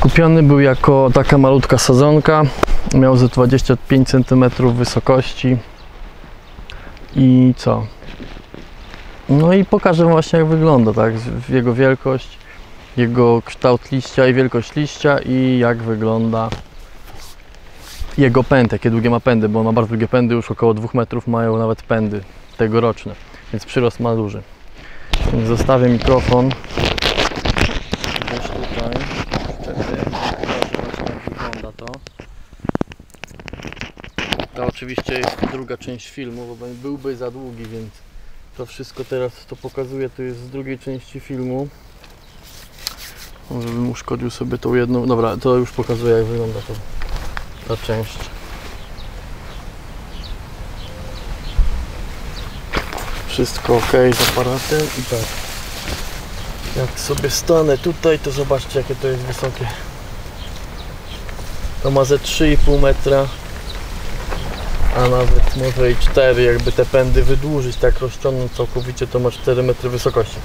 Kupiony był jako taka malutka sadzonka. Miał ze 25 cm wysokości. I co? No i pokażę właśnie jak wygląda, tak? Jego wielkość, jego kształt liścia i wielkość liścia i jak wygląda jego pęd, jakie długie ma pędy, bo on ma bardzo długie pędy, już około 2 metrów mają nawet pędy tegoroczne, więc przyrost ma duży. Zostawię mikrofon gdzieś tutaj. Czekaj, pokażę jak wygląda to. To oczywiście jest druga część filmu, bo byłby za długi, więc to wszystko teraz to pokazuję, to jest z drugiej części filmu. Żebym uszkodził sobie tą jedną. Dobra, to już pokazuję jak wygląda to, ta część. Wszystko ok z aparatem i tak. Jak sobie stanę tutaj, to zobaczcie jakie to jest wysokie. To ma ze 3,5 metra, a nawet może i 4, jakby te pędy wydłużyć, tak rozciągnąć całkowicie, to ma 4 metry wysokości.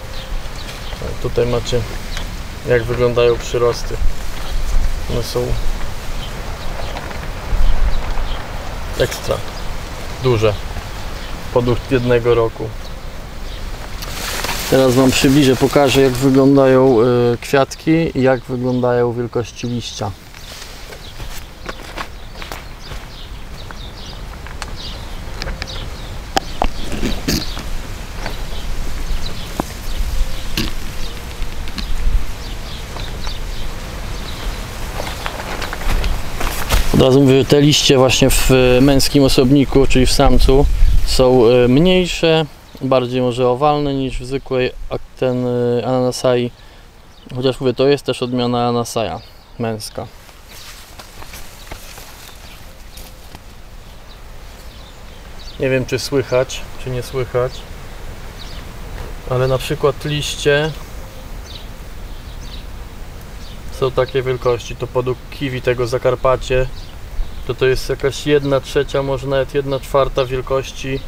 Tutaj macie jak wyglądają przyrosty. One są ekstra duże produkt jednego roku. Teraz Wam przybliżę, pokażę jak wyglądają y, kwiatki i jak wyglądają wielkości liścia. Razu mówię, te liście właśnie w y, męskim osobniku, czyli w samcu są y, mniejsze, bardziej może owalne niż w zwykłej ten y, ananasai. Chociaż mówię, to jest też odmiana anasaja męska. Nie wiem czy słychać, czy nie słychać. Ale na przykład liście są takie wielkości. To podług kiwi tego Zakarpacie to to jest jakaś jedna trzecia, może nawet jedna czwarta wielkości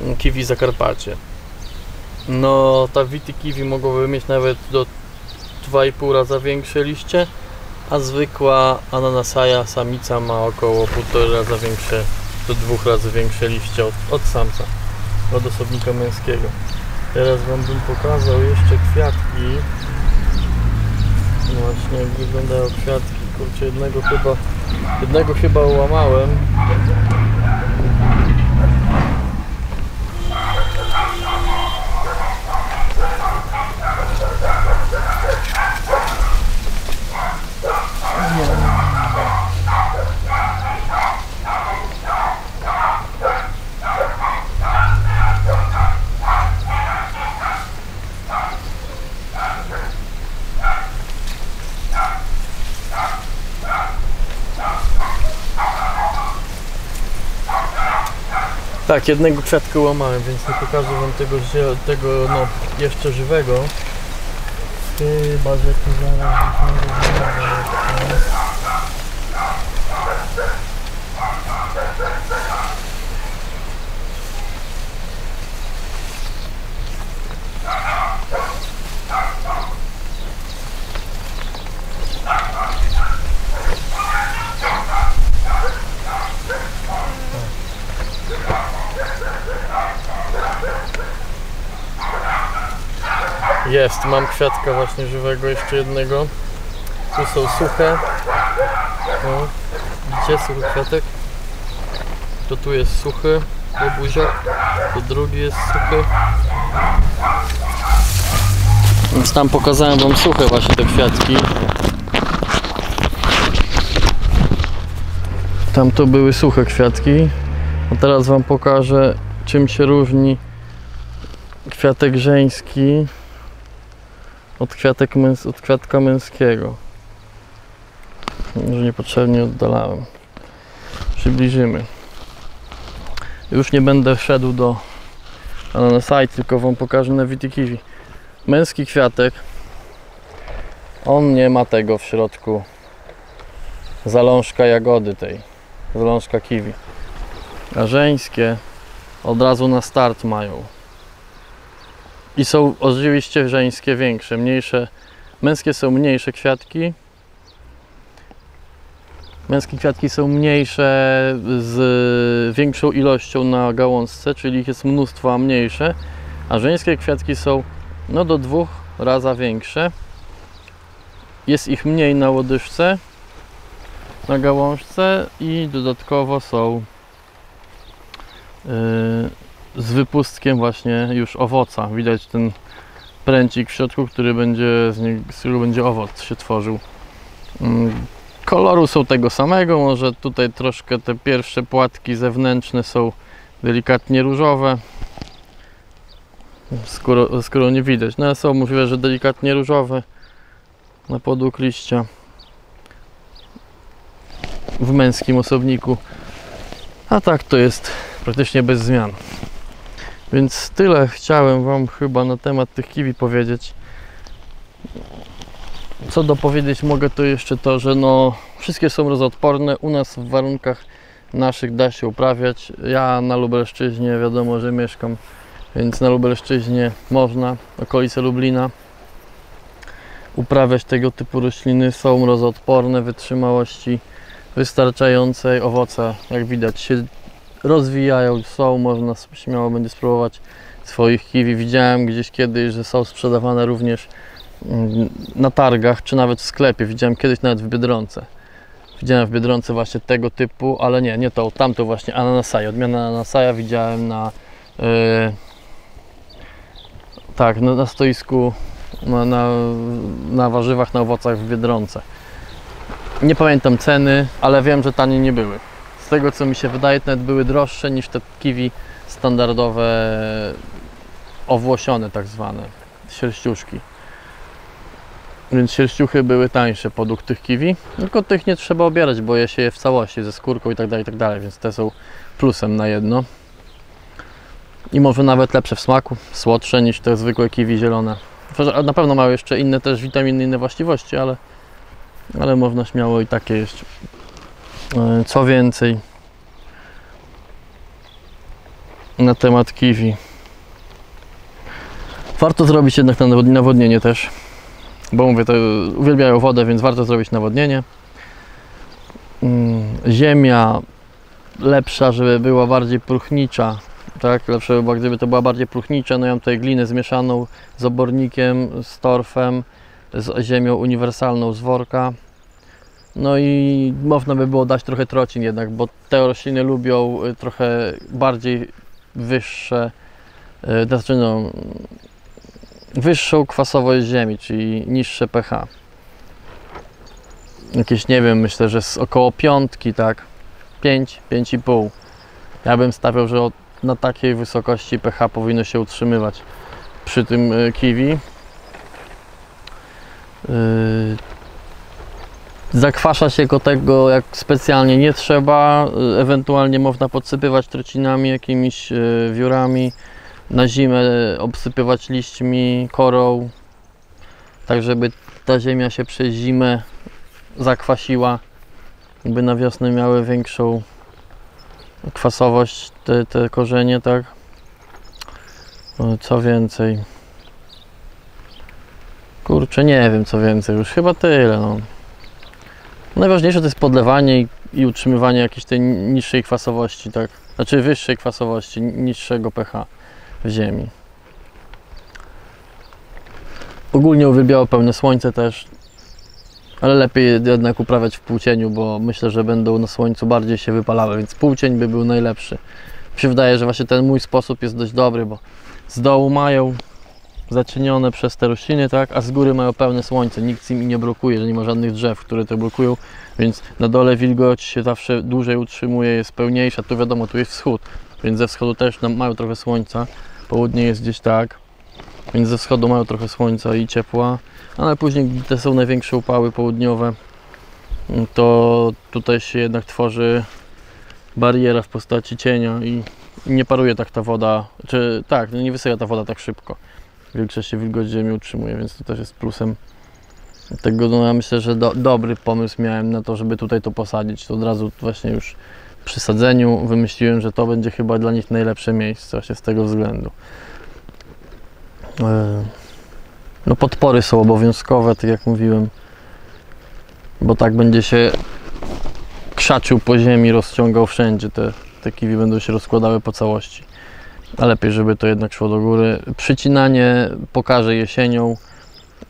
mm, kiwi Zakarpacie. No, ta Viti kiwi mogłoby mieć nawet do 2,5 raza większe liście, a zwykła ananasaja samica ma około 1,5 raza większe, do 2 razy większe liście od, od samca, od osobnika męskiego. Teraz Wam bym pokazał jeszcze kwiatki. Właśnie jak wyglądają kwiatki. Kurczę, jednego chyba jednego chyba ułamałem. Tak, jednego kwiatka łamałem, więc nie pokażę wam tego, tego no, jeszcze żywego. Chyba, że tu zaraz... Jest, mam kwiatka właśnie żywego, jeszcze jednego. Tu są suche. O, widzicie suchy kwiatek? To tu jest suchy, to buziak. To drugi jest suchy. Więc tam pokazałem wam suche właśnie te kwiatki. Tam to były suche kwiatki. A teraz wam pokażę czym się różni kwiatek żeński od, kwiatek męs- od kwiatka męskiego. Może niepotrzebnie oddalałem. Przybliżymy. Już nie będę szedł do ananasai, tylko wam pokażę na Kiwi. Męski kwiatek. On nie ma tego w środku. Zalążka jagody tej. Zalążka kiwi. A żeńskie od razu na start mają. I są oczywiście żeńskie większe, mniejsze. Męskie są mniejsze kwiatki, Męskie kwiatki są mniejsze z większą ilością na gałązce, czyli ich jest mnóstwo, a mniejsze, a żeńskie kwiatki są no do dwóch razy większe. Jest ich mniej na łodyżce, na gałązce i dodatkowo są yy, z wypustkiem właśnie już owoca. Widać ten pręcik w środku, który będzie, z, niego, z którego będzie owoc się tworzył. Yy, Koloru są tego samego, może tutaj troszkę te pierwsze płatki zewnętrzne są delikatnie różowe. Skoro, skoro nie widać, no są możliwe, że delikatnie różowe na podług liścia w męskim osobniku. A tak to jest praktycznie bez zmian. Więc tyle chciałem Wam chyba na temat tych kiwi powiedzieć. Co dopowiedzieć mogę to jeszcze to, że no wszystkie są rozodporne. U nas w warunkach naszych da się uprawiać. Ja na Lubelszczyźnie wiadomo, że mieszkam, więc na Lubelszczyźnie można, okolice Lublina uprawiać tego typu rośliny. Są rozodporne, wytrzymałości wystarczającej. Owoce, jak widać, się rozwijają, są, można śmiało będzie spróbować swoich kiwi. Widziałem gdzieś kiedyś, że są sprzedawane również mm, na targach, czy nawet w sklepie. Widziałem kiedyś nawet w Biedronce. Widziałem w Biedronce właśnie tego typu, ale nie, nie to, tamto właśnie ananasaja. Odmiana ananasaja widziałem na yy, tak, na, na stoisku na, na, na warzywach, na owocach w Biedronce. Nie pamiętam ceny, ale wiem, że tanie nie były. Z tego co mi się wydaje, nawet były droższe niż te kiwi standardowe, owłosione tak zwane, sierściuszki. Więc sierściuchy były tańsze podług tych kiwi, tylko tych nie trzeba obierać, bo je się je w całości ze skórką i tak dalej, i tak dalej, więc te są plusem na jedno. I może nawet lepsze w smaku, słodsze niż te zwykłe kiwi zielone. Na pewno mają jeszcze inne też witaminy, inne właściwości, ale, ale można śmiało i takie jeść. E, Co więcej na temat kiwi. Warto zrobić jednak na nawodnienie też, bo mówię, to uwielbiają wodę, więc warto zrobić nawodnienie. Mm, Ziemia lepsza, żeby była bardziej próchnicza, tak, lepsze by gdyby to była bardziej próchnicza, no ja mam tutaj glinę zmieszaną z obornikiem, z torfem, z ziemią uniwersalną z worka. No i można by było dać trochę trocin jednak, bo te rośliny lubią y, trochę bardziej wyższe, y, znaczy no, wyższą kwasowość ziemi, czyli niższe pH. Jakieś, nie wiem, myślę, że z około piątki, tak, 5, 5,5. Ja bym stawiał, że na takiej wysokości pH powinno się utrzymywać przy tym y, kiwi. Yy, Zakwasza się go tego jak specjalnie nie trzeba, yy, ewentualnie można podsypywać trocinami, jakimiś yy, wiórami, na zimę obsypywać liśćmi, korą, tak żeby ta ziemia się przez zimę zakwasiła, by na wiosnę miały większą kwasowość te, te korzenie, tak? O, Co więcej? Kurczę, nie wiem co więcej, już chyba tyle. No. Najważniejsze to jest podlewanie i, i utrzymywanie jakiejś tej niższej kwasowości, tak? Znaczy wyższej kwasowości, niższego pH w ziemi. Ogólnie uwielbiało pełne słońce też, ale lepiej jednak uprawiać w półcieniu, bo myślę, że będą na słońcu bardziej się wypalały, więc półcień by był najlepszy. Mi się wydaje, że właśnie ten mój sposób jest dość dobry, bo z dołu mają zacienione przez te rośliny, tak, a z góry mają pełne słońce, nikt im nie blokuje, nie ma żadnych drzew, które to blokują, więc na dole wilgoć się zawsze dłużej utrzymuje, jest pełniejsza, tu wiadomo, tu jest wschód, więc ze wschodu też mają trochę słońca, południe jest gdzieś tak, więc ze wschodu mają trochę słońca i ciepła, ale później, gdy te są największe upały południowe, to tutaj się jednak tworzy bariera w postaci cienia i nie paruje tak ta woda, czy tak, nie wysyła ta woda tak szybko. Większość się wilgoć ziemi utrzymuje, więc to też jest plusem tego. No ja myślę, że do, dobry pomysł miałem na to, żeby tutaj to posadzić. To od razu właśnie już przy sadzeniu wymyśliłem, że to będzie chyba dla nich najlepsze miejsce właśnie z tego względu. E, No podpory są obowiązkowe, tak jak mówiłem, bo tak będzie się krzaczył po ziemi, rozciągał wszędzie. Te, te kiwi będą się rozkładały po całości. A lepiej, żeby to jednak szło do góry. Przycinanie pokażę jesienią.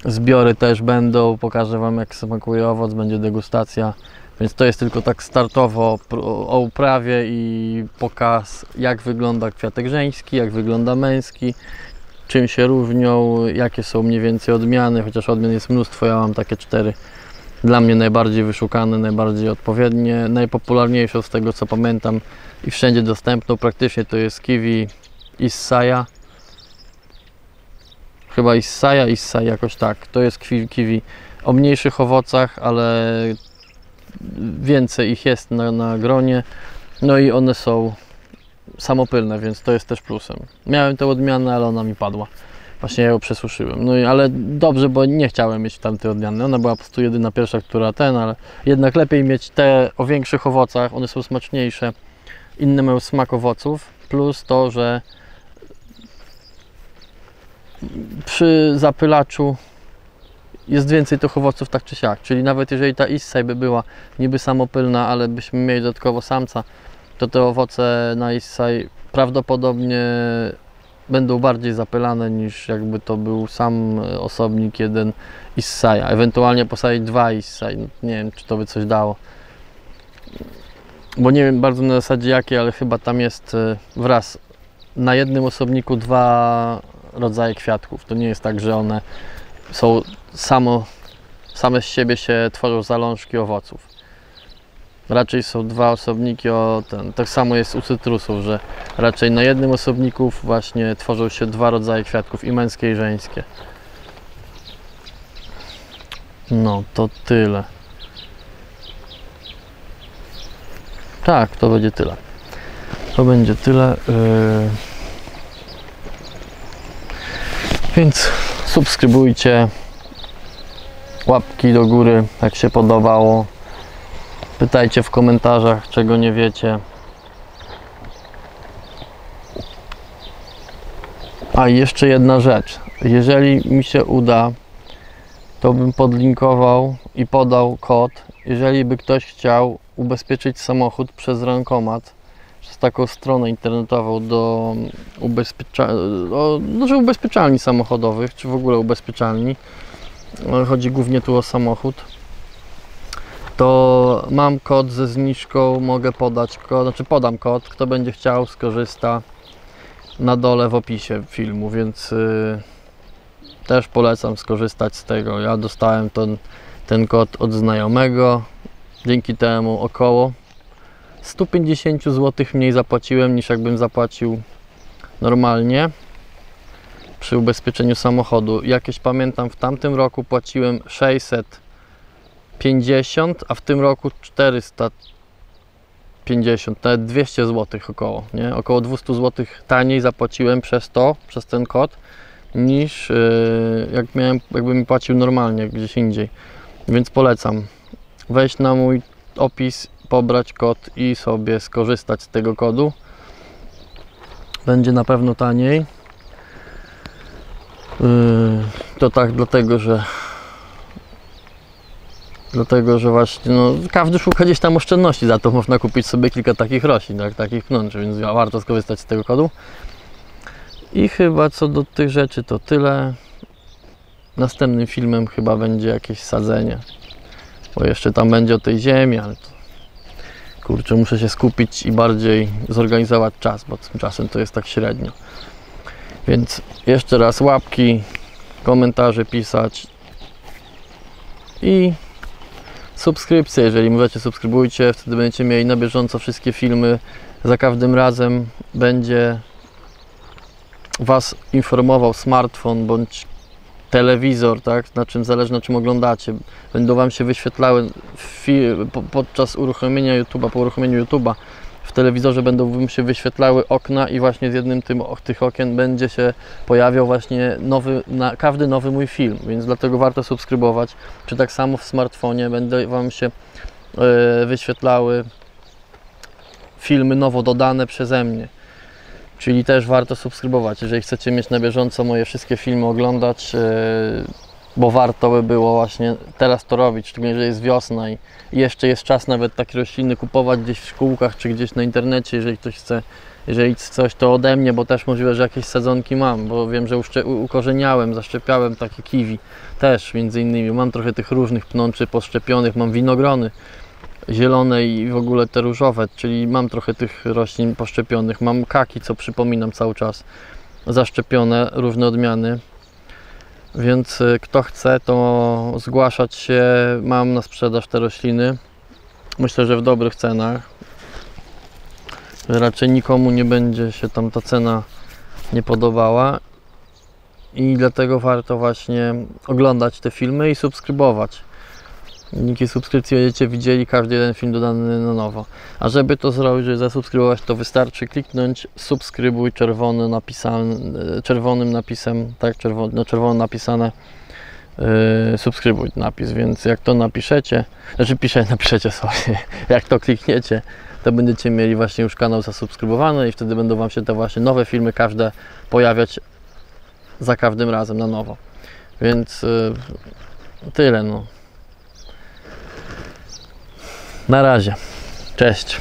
Zbiory też będą. Pokażę Wam, jak smakuje owoc. Będzie degustacja. Więc to jest tylko tak startowo o uprawie i pokaz, jak wygląda kwiatek żeński, jak wygląda męski, czym się różnią, jakie są mniej więcej odmiany, chociaż odmian jest mnóstwo, ja mam takie cztery. Dla mnie najbardziej wyszukane, najbardziej odpowiednie, najpopularniejszą z tego co pamiętam i wszędzie dostępną praktycznie to jest kiwi Issaja. Chyba Issaja, Issai jakoś tak. To jest kiwi o mniejszych owocach, ale więcej ich jest na, na gronie. No i one są samopylne, więc to jest też plusem. Miałem tę odmianę, ale ona mi padła. Właśnie ja ją przesuszyłem. No i ale dobrze, bo nie chciałem mieć tamtej odmiany. Ona była po prostu jedyna pierwsza, która ten, ale jednak lepiej mieć te o większych owocach, one są smaczniejsze. Inne mają smak owoców, plus to, że przy zapylaczu jest więcej tych owoców tak czy siak. Czyli nawet jeżeli ta Issai by była niby samopylna, ale byśmy mieli dodatkowo samca, to te owoce na Issai prawdopodobnie będą bardziej zapylane niż jakby to był sam osobnik jeden Issaja. Ewentualnie posadzić dwa Issai. No, nie wiem, czy to by coś dało. Bo nie wiem bardzo na zasadzie jakie, ale chyba tam jest e, wraz na jednym osobniku dwa rodzaje kwiatków. To nie jest tak, że one są samo, same z siebie się tworzą zalążki owoców. Raczej są dwa osobniki o ten. Tak samo jest u cytrusów, że raczej na jednym osobniku właśnie tworzą się dwa rodzaje kwiatków i męskie i żeńskie. No to tyle. Tak, to będzie tyle. To będzie tyle. Yy... Więc subskrybujcie. Łapki do góry, jak się podobało. Pytajcie w komentarzach, czego nie wiecie. A jeszcze jedna rzecz. Jeżeli mi się uda, to bym podlinkował i podał kod. Jeżeli by ktoś chciał ubezpieczyć samochód przez rankomat, przez taką stronę internetową do ubezpiecza... do, do ubezpieczalni samochodowych, czy w ogóle ubezpieczalni. Chodzi głównie tu o samochód to mam kod ze zniżką, mogę podać kod, znaczy podam kod, kto będzie chciał skorzysta na dole w opisie filmu, więc y, też polecam skorzystać z tego. Ja dostałem ten, ten kod od znajomego, dzięki temu około 150 zł mniej zapłaciłem niż jakbym zapłacił normalnie przy ubezpieczeniu samochodu. Jakieś pamiętam w tamtym roku płaciłem 600 50, a w tym roku 450, nawet 200 zł około, nie? Około 200 zł taniej zapłaciłem przez to, przez ten kod, niż yy, jak miałem, jakbym płacił normalnie gdzieś indziej. Więc polecam wejść na mój opis, pobrać kod i sobie skorzystać z tego kodu. Będzie na pewno taniej. Yy, to tak dlatego, że Dlatego, że właśnie no, każdy szuka gdzieś tam oszczędności, za to można kupić sobie kilka takich roślin, tak, takich pnączy, więc warto skorzystać z tego kodu. I chyba co do tych rzeczy to tyle. Następnym filmem chyba będzie jakieś sadzenie, bo jeszcze tam będzie o tej ziemi, ale to kurczę, muszę się skupić i bardziej zorganizować czas, bo tymczasem to jest tak średnio. Więc jeszcze raz łapki, komentarze pisać i subskrypcję, jeżeli możecie subskrybujcie, wtedy będziecie mieli na bieżąco wszystkie filmy. Za każdym razem będzie Was informował smartfon bądź telewizor, tak, na czym zależy na czym oglądacie. Będą Wam się wyświetlały podczas uruchomienia YouTube'a, po uruchomieniu YouTube'a w telewizorze będą Wam się wyświetlały okna i właśnie z jednym tym, tych okien będzie się pojawiał właśnie nowy, na, każdy nowy mój film, więc dlatego warto subskrybować. Czy tak samo w smartfonie będą Wam się yy, wyświetlały filmy nowo dodane przeze mnie. Czyli też warto subskrybować, jeżeli chcecie mieć na bieżąco moje wszystkie filmy oglądać. Yy, bo warto by było właśnie teraz to robić, szczególnie, że jest wiosna i jeszcze jest czas nawet takie rośliny kupować gdzieś w szkółkach czy gdzieś na internecie, jeżeli ktoś chce, jeżeli coś to ode mnie, bo też możliwe, że jakieś sadzonki mam, bo wiem, że ukorzeniałem, zaszczepiałem takie kiwi też między innymi, mam trochę tych różnych pnączy poszczepionych, mam winogrony zielone i w ogóle te różowe, czyli mam trochę tych roślin poszczepionych, mam kaki, co przypominam cały czas, zaszczepione, różne odmiany, więc y, kto chce, to zgłaszać się. Mam na sprzedaż te rośliny. Myślę, że w dobrych cenach. Raczej nikomu nie będzie się tam ta cena nie podobała. I dlatego warto właśnie oglądać te filmy i subskrybować. Dzięki subskrypcji będziecie widzieli każdy jeden film dodany na nowo. A żeby to zrobić, żeby zasubskrybować, to wystarczy kliknąć subskrybuj czerwony napisany, czerwonym napisem, tak, czerwo, na czerwono napisane yy, subskrybuj napis, więc jak to napiszecie, znaczy pisze, napiszecie sobie, jak to klikniecie, to będziecie mieli właśnie już kanał zasubskrybowany i wtedy będą Wam się te właśnie nowe filmy każde pojawiać za każdym razem na nowo. Więc yy, tyle no. Na razie. Cześć.